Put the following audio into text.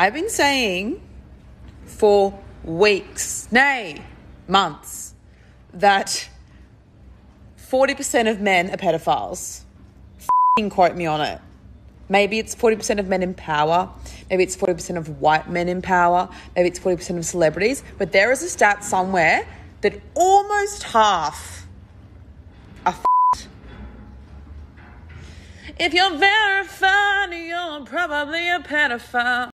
I've been saying for weeks, nay, months, that 40% of men are pedophiles. F***ing quote me on it. Maybe it's 40% of men in power. Maybe it's 40% of white men in power. Maybe it's 40% of celebrities. But there is a stat somewhere that almost half are f***ed. If you're verified, you're probably a pedophile.